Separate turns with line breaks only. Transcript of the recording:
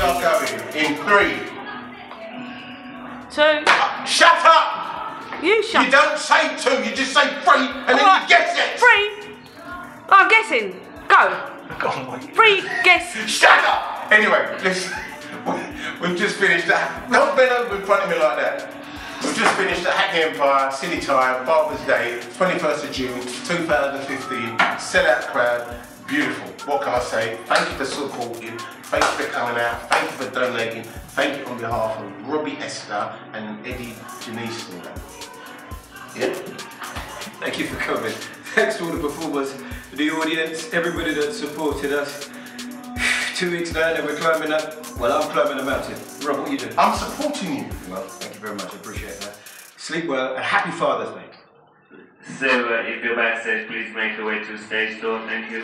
we going in three.
Two.
Uh, shut up!
You shut.
You don't say two, you just say three, and then
Alright,
you guess it.
Three. Oh, I'm guessing. Go. Three. Guess.
Shut up! Anyway, listen. We've just finished that. Don't bend over in front of me like that. We've just finished the Hackney Empire, Sili Time, Father's Day, 21st of June, 2015. Sellout crowd. Beautiful. What can I say? Thank you for supporting. Thank you for coming out. Thank you for donating. Thank you on behalf of Robbie Esther and Eddie Janice. Yeah?
Thank you for coming. Thanks to all the performers, the audience, everybody that supported us. Two weeks now and we're climbing up. Well, I'm climbing a mountain. Rob, what are you doing?
I'm supporting you.
Well, thank you very much. I appreciate that. Sleep well and happy Father's Day.
So, uh, if you're backstage, please make your way to stage door. Thank you.